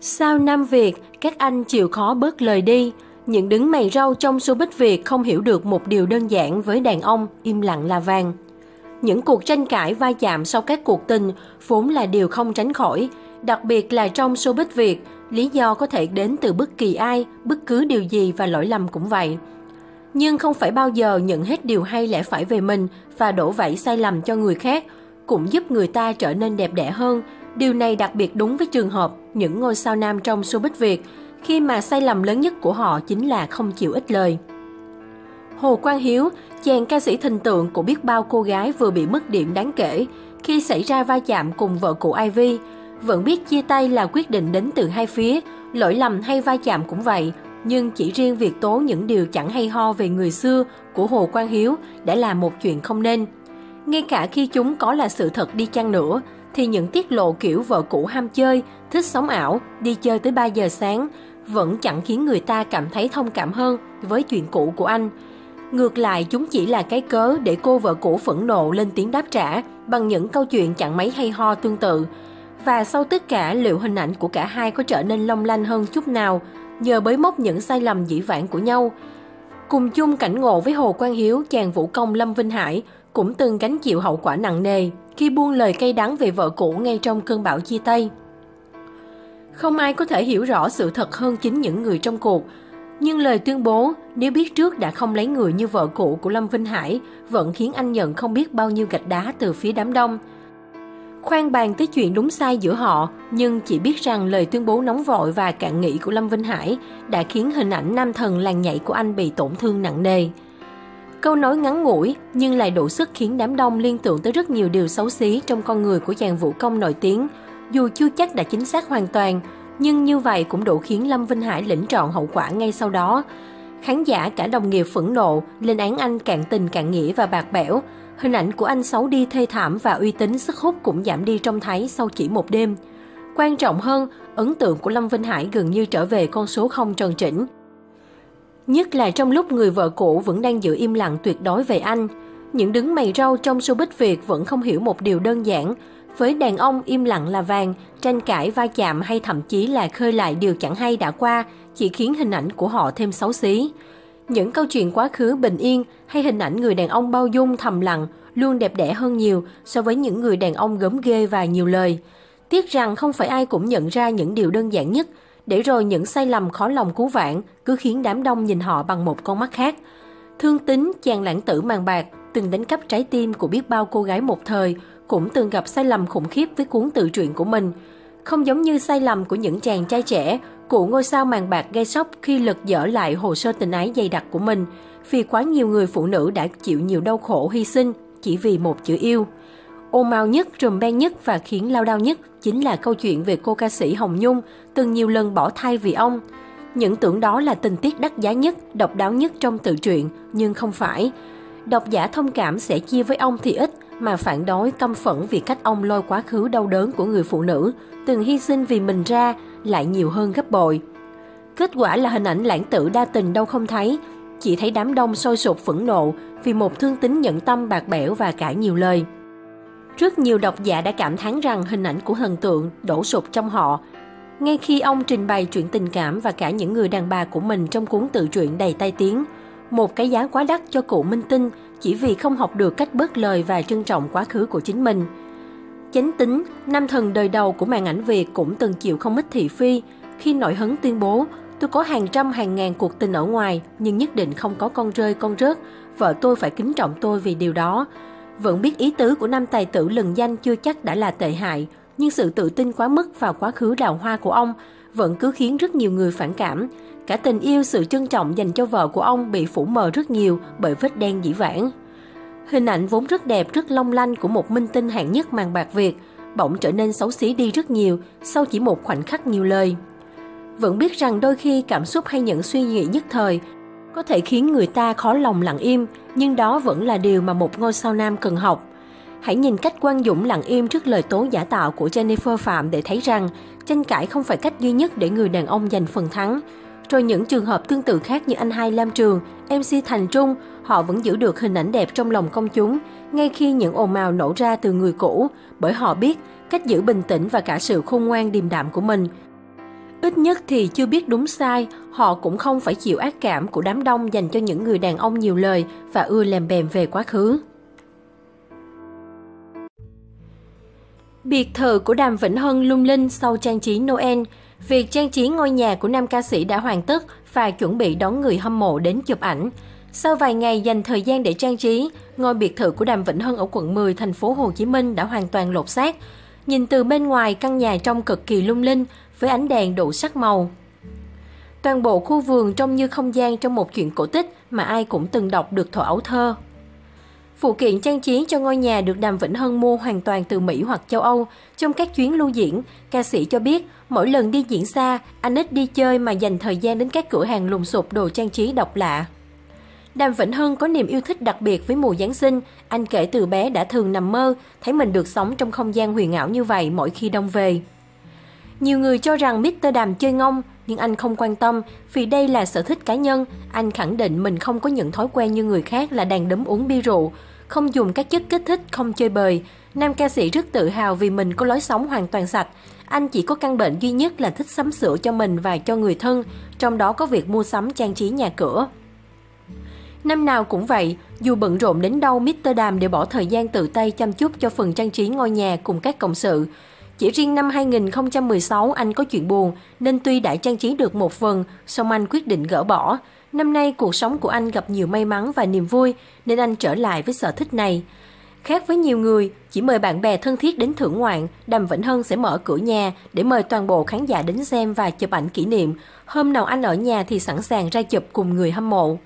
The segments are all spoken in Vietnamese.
sau năm Việt, các anh chịu khó bớt lời đi. Những đứng mày râu trong showbiz Việt không hiểu được một điều đơn giản với đàn ông im lặng là vàng. Những cuộc tranh cãi va chạm sau các cuộc tình vốn là điều không tránh khỏi, đặc biệt là trong showbiz Việt, lý do có thể đến từ bất kỳ ai, bất cứ điều gì và lỗi lầm cũng vậy. Nhưng không phải bao giờ nhận hết điều hay lẽ phải về mình và đổ vẫy sai lầm cho người khác cũng giúp người ta trở nên đẹp đẽ hơn. Điều này đặc biệt đúng với trường hợp những ngôi sao nam trong showbiz Việt khi mà sai lầm lớn nhất của họ chính là không chịu ít lời. Hồ Quang Hiếu, chàng ca sĩ thần tượng của biết bao cô gái vừa bị mất điểm đáng kể khi xảy ra va chạm cùng vợ cũ Ivy. Vẫn biết chia tay là quyết định đến từ hai phía, lỗi lầm hay va chạm cũng vậy, nhưng chỉ riêng việc tố những điều chẳng hay ho về người xưa của Hồ Quang Hiếu đã là một chuyện không nên. Ngay cả khi chúng có là sự thật đi chăng nữa, thì những tiết lộ kiểu vợ cũ ham chơi, thích sống ảo, đi chơi tới 3 giờ sáng, vẫn chẳng khiến người ta cảm thấy thông cảm hơn với chuyện cũ của anh. Ngược lại, chúng chỉ là cái cớ để cô vợ cũ phẫn nộ lên tiếng đáp trả bằng những câu chuyện chẳng mấy hay ho tương tự. Và sau tất cả, liệu hình ảnh của cả hai có trở nên long lanh hơn chút nào nhờ bới móc những sai lầm dĩ vãng của nhau? Cùng chung cảnh ngộ với Hồ Quang Hiếu, chàng vũ công Lâm Vinh Hải cũng từng gánh chịu hậu quả nặng nề khi buông lời cay đắng về vợ cũ ngay trong cơn bão chia tay. Không ai có thể hiểu rõ sự thật hơn chính những người trong cuộc. Nhưng lời tuyên bố nếu biết trước đã không lấy người như vợ cũ của Lâm Vinh Hải vẫn khiến anh nhận không biết bao nhiêu gạch đá từ phía đám đông. Khoan bàn tới chuyện đúng sai giữa họ, nhưng chỉ biết rằng lời tuyên bố nóng vội và cạn nghị của Lâm Vinh Hải đã khiến hình ảnh nam thần làng nhảy của anh bị tổn thương nặng nề. Câu nói ngắn ngủi nhưng lại đủ sức khiến đám đông liên tưởng tới rất nhiều điều xấu xí trong con người của chàng vũ công nổi tiếng, dù chưa chắc đã chính xác hoàn toàn, nhưng như vậy cũng đủ khiến Lâm Vinh Hải lĩnh trọn hậu quả ngay sau đó. Khán giả cả đồng nghiệp phẫn nộ, lên án anh cạn tình cạn nghĩa và bạc bẽo. Hình ảnh của anh xấu đi thê thảm và uy tín sức hút cũng giảm đi trông thấy sau chỉ một đêm. Quan trọng hơn, ấn tượng của Lâm Vinh Hải gần như trở về con số không tròn chỉnh. Nhất là trong lúc người vợ cũ vẫn đang giữ im lặng tuyệt đối về anh. Những đứng mày râu trong showbiz Việt vẫn không hiểu một điều đơn giản. Với đàn ông im lặng là vàng, tranh cãi va chạm hay thậm chí là khơi lại điều chẳng hay đã qua chỉ khiến hình ảnh của họ thêm xấu xí. Những câu chuyện quá khứ bình yên hay hình ảnh người đàn ông bao dung thầm lặng luôn đẹp đẽ hơn nhiều so với những người đàn ông gớm ghê và nhiều lời. Tiếc rằng không phải ai cũng nhận ra những điều đơn giản nhất – để rồi những sai lầm khó lòng cứu vãn cứ khiến đám đông nhìn họ bằng một con mắt khác. Thương tính, chàng lãng tử màng bạc, từng đánh cắp trái tim của biết bao cô gái một thời, cũng từng gặp sai lầm khủng khiếp với cuốn tự truyện của mình. Không giống như sai lầm của những chàng trai trẻ, cụ ngôi sao màng bạc gây sốc khi lật dở lại hồ sơ tình ái dày đặc của mình, vì quá nhiều người phụ nữ đã chịu nhiều đau khổ hy sinh chỉ vì một chữ yêu ôm ào nhất, trùm beng nhất và khiến lao đao nhất chính là câu chuyện về cô ca sĩ Hồng Nhung từng nhiều lần bỏ thai vì ông. Những tưởng đó là tình tiết đắt giá nhất, độc đáo nhất trong tự truyện, nhưng không phải. Độc giả thông cảm sẽ chia với ông thì ít, mà phản đối căm phẫn vì cách ông lôi quá khứ đau đớn của người phụ nữ, từng hy sinh vì mình ra, lại nhiều hơn gấp bội. Kết quả là hình ảnh lãng tử đa tình đâu không thấy, chỉ thấy đám đông sôi sụp phẫn nộ vì một thương tính nhận tâm bạc bẽo và cãi nhiều lời. Rất nhiều độc giả đã cảm thán rằng hình ảnh của thần tượng đổ sụp trong họ. Ngay khi ông trình bày chuyện tình cảm và cả những người đàn bà của mình trong cuốn tự truyện đầy tai tiếng, một cái giá quá đắt cho cụ Minh Tinh chỉ vì không học được cách bớt lời và trân trọng quá khứ của chính mình. Chánh tính, nam thần đời đầu của màn ảnh Việt cũng từng chịu không ít thị phi khi nội hấn tuyên bố tôi có hàng trăm hàng ngàn cuộc tình ở ngoài nhưng nhất định không có con rơi con rớt, vợ tôi phải kính trọng tôi vì điều đó. Vẫn biết ý tứ của năm tài tử lừng danh chưa chắc đã là tệ hại, nhưng sự tự tin quá mức vào quá khứ đào hoa của ông vẫn cứ khiến rất nhiều người phản cảm. Cả tình yêu sự trân trọng dành cho vợ của ông bị phủ mờ rất nhiều bởi vết đen dĩ vãng. Hình ảnh vốn rất đẹp, rất long lanh của một minh tinh hạng nhất màn bạc Việt, bỗng trở nên xấu xí đi rất nhiều sau chỉ một khoảnh khắc nhiều lời. Vẫn biết rằng đôi khi cảm xúc hay những suy nghĩ nhất thời có thể khiến người ta khó lòng lặng im, nhưng đó vẫn là điều mà một ngôi sao nam cần học. Hãy nhìn cách Quang Dũng lặng im trước lời tố giả tạo của Jennifer Phạm để thấy rằng tranh cãi không phải cách duy nhất để người đàn ông giành phần thắng. Rồi những trường hợp tương tự khác như anh hai Lam Trường, MC Thành Trung, họ vẫn giữ được hình ảnh đẹp trong lòng công chúng, ngay khi những ồn ào nổ ra từ người cũ, bởi họ biết cách giữ bình tĩnh và cả sự khôn ngoan điềm đạm của mình. Ít nhất thì chưa biết đúng sai, họ cũng không phải chịu ác cảm của đám đông dành cho những người đàn ông nhiều lời và ưa lèm bèm về quá khứ. Biệt thự của Đàm Vĩnh Hân lung linh sau trang trí Noel. Việc trang trí ngôi nhà của nam ca sĩ đã hoàn tất và chuẩn bị đón người hâm mộ đến chụp ảnh. Sau vài ngày dành thời gian để trang trí, ngôi biệt thự của Đàm Vĩnh Hân ở quận 10 thành phố Hồ Chí Minh đã hoàn toàn lột xác. Nhìn từ bên ngoài căn nhà trông cực kỳ lung linh với ánh đèn đủ sắc màu. Toàn bộ khu vườn trông như không gian trong một chuyện cổ tích mà ai cũng từng đọc được thổ ấu thơ. Phụ kiện trang trí cho ngôi nhà được Đàm Vĩnh Hân mua hoàn toàn từ Mỹ hoặc châu Âu. Trong các chuyến lưu diễn, ca sĩ cho biết mỗi lần đi diễn xa, anh ít đi chơi mà dành thời gian đến các cửa hàng lùng sụp đồ trang trí độc lạ. Đàm Vĩnh Hân có niềm yêu thích đặc biệt với mùa Giáng sinh. Anh kể từ bé đã thường nằm mơ, thấy mình được sống trong không gian huyền ảo như vậy mỗi khi đông về. Nhiều người cho rằng Mr. Đàm chơi ngông, nhưng anh không quan tâm vì đây là sở thích cá nhân. Anh khẳng định mình không có những thói quen như người khác là đàn đấm uống bia rượu, không dùng các chất kích thích, không chơi bời. Nam ca sĩ rất tự hào vì mình có lối sống hoàn toàn sạch. Anh chỉ có căn bệnh duy nhất là thích sắm sửa cho mình và cho người thân, trong đó có việc mua sắm trang trí nhà cửa. Năm nào cũng vậy, dù bận rộn đến đâu, Mr. Đàm đều bỏ thời gian tự tay chăm chút cho phần trang trí ngôi nhà cùng các cộng sự. Chỉ riêng năm 2016 anh có chuyện buồn nên tuy đã trang trí được một phần, song anh quyết định gỡ bỏ. Năm nay cuộc sống của anh gặp nhiều may mắn và niềm vui nên anh trở lại với sở thích này. Khác với nhiều người, chỉ mời bạn bè thân thiết đến thưởng ngoạn, Đàm Vĩnh Hân sẽ mở cửa nhà để mời toàn bộ khán giả đến xem và chụp ảnh kỷ niệm. Hôm nào anh ở nhà thì sẵn sàng ra chụp cùng người hâm mộ.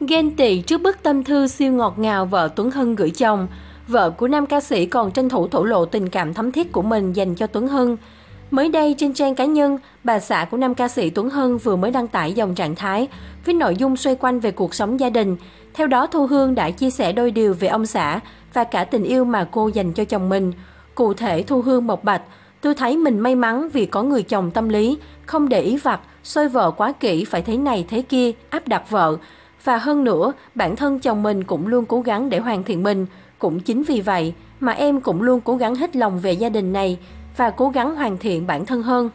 Ghen tị trước bức tâm thư siêu ngọt ngào vợ Tuấn Hưng gửi chồng, vợ của nam ca sĩ còn tranh thủ thổ lộ tình cảm thấm thiết của mình dành cho Tuấn Hưng. Mới đây trên trang cá nhân, bà xã của nam ca sĩ Tuấn Hưng vừa mới đăng tải dòng trạng thái với nội dung xoay quanh về cuộc sống gia đình. Theo đó Thu Hương đã chia sẻ đôi điều về ông xã và cả tình yêu mà cô dành cho chồng mình. Cụ thể Thu Hương bộc bạch, tôi thấy mình may mắn vì có người chồng tâm lý, không để ý vặt, xôi vợ quá kỹ phải thế này thế kia, áp đặt vợ, và hơn nữa, bản thân chồng mình cũng luôn cố gắng để hoàn thiện mình. Cũng chính vì vậy mà em cũng luôn cố gắng hết lòng về gia đình này và cố gắng hoàn thiện bản thân hơn.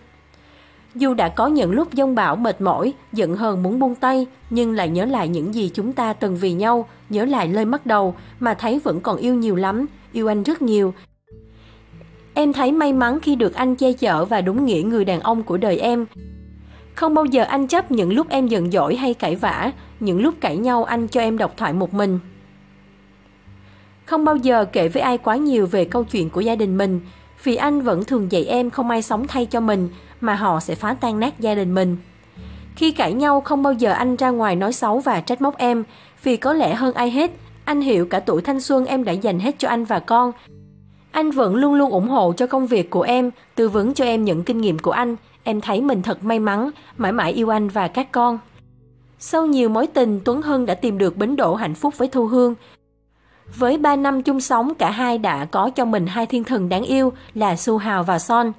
Dù đã có những lúc dông bão mệt mỏi, giận hờn muốn buông tay, nhưng lại nhớ lại những gì chúng ta từng vì nhau, nhớ lại lời bắt đầu mà thấy vẫn còn yêu nhiều lắm, yêu anh rất nhiều. Em thấy may mắn khi được anh che chở và đúng nghĩa người đàn ông của đời em. Không bao giờ anh chấp những lúc em giận dỗi hay cãi vã, những lúc cãi nhau anh cho em đọc thoại một mình. Không bao giờ kể với ai quá nhiều về câu chuyện của gia đình mình, vì anh vẫn thường dạy em không ai sống thay cho mình mà họ sẽ phá tan nát gia đình mình. Khi cãi nhau không bao giờ anh ra ngoài nói xấu và trách móc em, vì có lẽ hơn ai hết, anh hiểu cả tuổi thanh xuân em đã dành hết cho anh và con. Anh vẫn luôn luôn ủng hộ cho công việc của em, tư vấn cho em những kinh nghiệm của anh, em thấy mình thật may mắn, mãi mãi yêu anh và các con. Sau nhiều mối tình, Tuấn Hưng đã tìm được bến đỗ hạnh phúc với Thu Hương. Với 3 năm chung sống, cả hai đã có cho mình hai thiên thần đáng yêu là Su Hào và Son.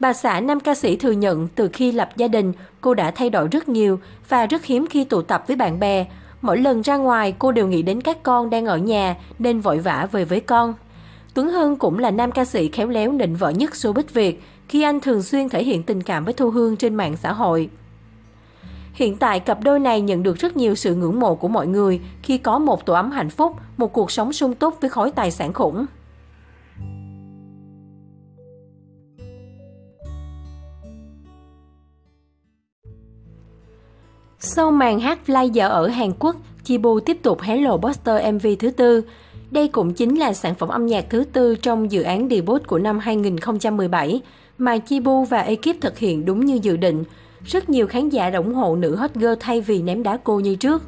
Bà xã nam ca sĩ thừa nhận từ khi lập gia đình, cô đã thay đổi rất nhiều và rất hiếm khi tụ tập với bạn bè. Mỗi lần ra ngoài, cô đều nghĩ đến các con đang ở nhà nên vội vã về với con. Tuấn Hưng cũng là nam ca sĩ khéo léo nịnh vợ nhất showbiz Việt khi anh thường xuyên thể hiện tình cảm với Thu Hương trên mạng xã hội. Hiện tại cặp đôi này nhận được rất nhiều sự ngưỡng mộ của mọi người khi có một tổ ấm hạnh phúc, một cuộc sống sung túc với khối tài sản khủng. Sau màn hát Fly dở ở Hàn Quốc, Chibu tiếp tục hé lộ poster MV thứ tư. Đây cũng chính là sản phẩm âm nhạc thứ tư trong dự án debut của năm 2017 mà Chibu và ekip thực hiện đúng như dự định – rất nhiều khán giả ủng hộ nữ hot girl thay vì ném đá cô như trước.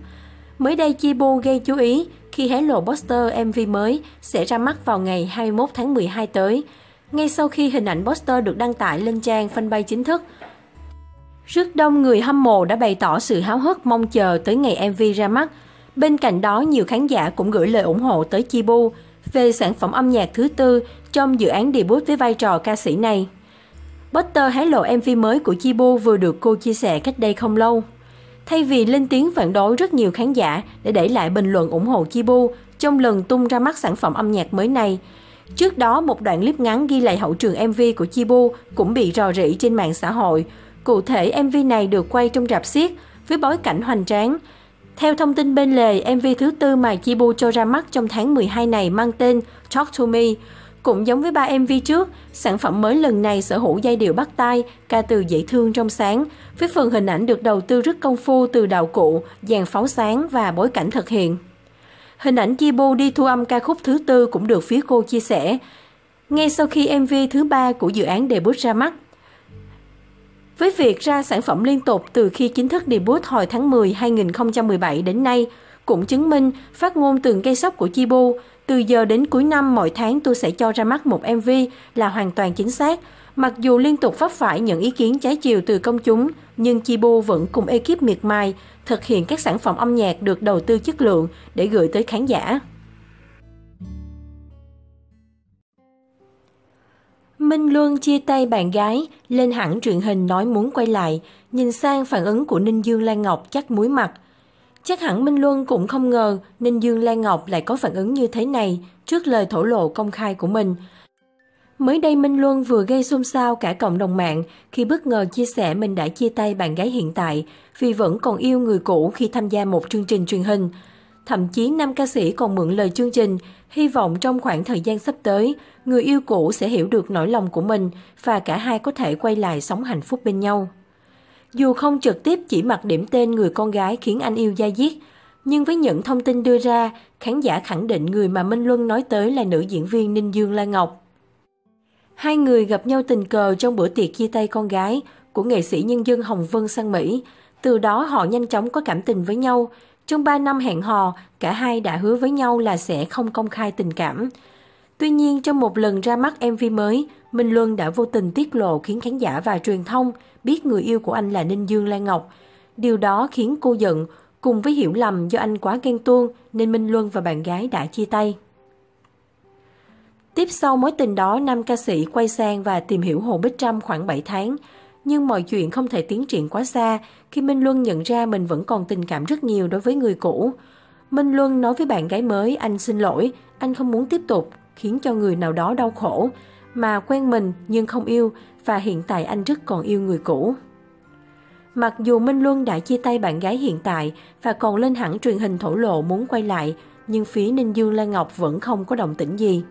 Mới đây Chibo gây chú ý khi hé lộ poster MV mới sẽ ra mắt vào ngày 21 tháng 12 tới. Ngay sau khi hình ảnh poster được đăng tải lên trang fanpage chính thức, rất đông người hâm mộ đã bày tỏ sự háo hức mong chờ tới ngày MV ra mắt. Bên cạnh đó, nhiều khán giả cũng gửi lời ủng hộ tới Chibu về sản phẩm âm nhạc thứ tư trong dự án debut với vai trò ca sĩ này. Butter hé lộ MV mới của Jibo vừa được cô chia sẻ cách đây không lâu. Thay vì lên tiếng phản đối rất nhiều khán giả để để lại bình luận ủng hộ Jibo trong lần tung ra mắt sản phẩm âm nhạc mới này. Trước đó, một đoạn clip ngắn ghi lại hậu trường MV của Jibo cũng bị rò rỉ trên mạng xã hội. Cụ thể, MV này được quay trong rạp xiếc với bối cảnh hoành tráng. Theo thông tin bên lề, MV thứ tư mà Jibo cho ra mắt trong tháng 12 này mang tên Talk to Me. Cũng giống với ba MV trước, sản phẩm mới lần này sở hữu giai điệu bắt tai, ca từ dễ thương trong sáng, với phần hình ảnh được đầu tư rất công phu từ đạo cụ, dàn pháo sáng và bối cảnh thực hiện. Hình ảnh Jibo đi thu âm ca khúc thứ tư cũng được phía cô chia sẻ. Ngay sau khi MV thứ ba của dự án debut ra mắt, với việc ra sản phẩm liên tục từ khi chính thức debut hồi tháng 10 2017 đến nay, cũng chứng minh phát ngôn từng cây sóc của Chibu, từ giờ đến cuối năm mỗi tháng tôi sẽ cho ra mắt một MV là hoàn toàn chính xác. Mặc dù liên tục vấp phải những ý kiến trái chiều từ công chúng, nhưng Chibu vẫn cùng ekip miệt mài thực hiện các sản phẩm âm nhạc được đầu tư chất lượng để gửi tới khán giả. Minh Luân chia tay bạn gái, lên hẳn truyền hình nói muốn quay lại, nhìn sang phản ứng của Ninh Dương Lan Ngọc chắc muối mặt. Chắc hẳn Minh Luân cũng không ngờ Ninh Dương Lan Ngọc lại có phản ứng như thế này trước lời thổ lộ công khai của mình. Mới đây Minh Luân vừa gây xôn xao cả cộng đồng mạng khi bất ngờ chia sẻ mình đã chia tay bạn gái hiện tại vì vẫn còn yêu người cũ khi tham gia một chương trình truyền hình. Thậm chí nam ca sĩ còn mượn lời chương trình, hy vọng trong khoảng thời gian sắp tới, người yêu cũ sẽ hiểu được nỗi lòng của mình và cả hai có thể quay lại sống hạnh phúc bên nhau. Dù không trực tiếp chỉ mặc điểm tên người con gái khiến anh yêu da diết, nhưng với những thông tin đưa ra, khán giả khẳng định người mà Minh Luân nói tới là nữ diễn viên Ninh Dương Lan Ngọc. Hai người gặp nhau tình cờ trong bữa tiệc chia tay con gái của nghệ sĩ nhân dân Hồng Vân sang Mỹ. Từ đó họ nhanh chóng có cảm tình với nhau. Trong 3 năm hẹn hò, cả hai đã hứa với nhau là sẽ không công khai tình cảm. Tuy nhiên, trong một lần ra mắt MV mới, Minh Luân đã vô tình tiết lộ khiến khán giả và truyền thông biết người yêu của anh là Ninh Dương Lan Ngọc. Điều đó khiến cô giận, cùng với hiểu lầm do anh quá ghen tuông nên Minh Luân và bạn gái đã chia tay. Tiếp sau mối tình đó, nam ca sĩ quay sang và tìm hiểu Hồ Bích Trâm khoảng 7 tháng. Nhưng mọi chuyện không thể tiến triển quá xa khi Minh Luân nhận ra mình vẫn còn tình cảm rất nhiều đối với người cũ. Minh Luân nói với bạn gái mới anh xin lỗi, anh không muốn tiếp tục, khiến cho người nào đó đau khổ, mà quen mình nhưng không yêu và hiện tại anh rất còn yêu người cũ. Mặc dù Minh Luân đã chia tay bạn gái hiện tại và còn lên hẳn truyền hình thổ lộ muốn quay lại, nhưng phía Ninh Dương Lan Ngọc vẫn không có động tĩnh gì.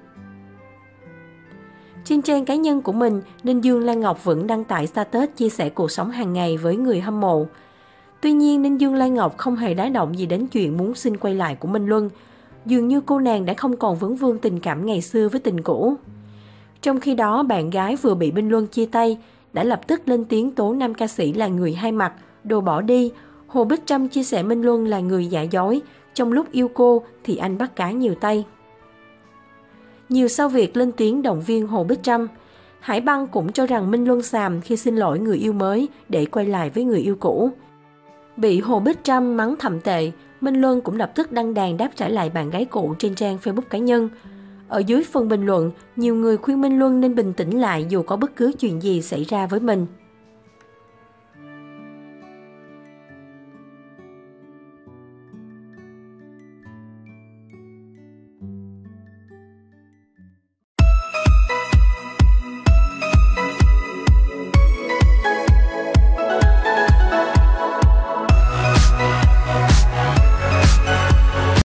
Trên trang cá nhân của mình, Ninh Dương Lan Ngọc vẫn đăng tải status chia sẻ cuộc sống hàng ngày với người hâm mộ. Tuy nhiên, Ninh Dương Lan Ngọc không hề đá động gì đến chuyện muốn xin quay lại của Minh Luân. Dường như cô nàng đã không còn vấn vương tình cảm ngày xưa với tình cũ. Trong khi đó, bạn gái vừa bị Minh Luân chia tay, đã lập tức lên tiếng tố nam ca sĩ là người hai mặt, đồ bỏ đi. Hồ Bích Trâm chia sẻ Minh Luân là người giả dối, trong lúc yêu cô thì anh bắt cá nhiều tay. Nhiều sau việc lên tiếng động viên Hồ Bích Trâm, Hải Băng cũng cho rằng Minh Luân xàm khi xin lỗi người yêu mới để quay lại với người yêu cũ. Bị Hồ Bích Trâm mắng thầm tệ, Minh Luân cũng lập tức đăng đàn đáp trả lại bạn gái cũ trên trang Facebook cá nhân. Ở dưới phần bình luận, nhiều người khuyên Minh Luân nên bình tĩnh lại dù có bất cứ chuyện gì xảy ra với mình.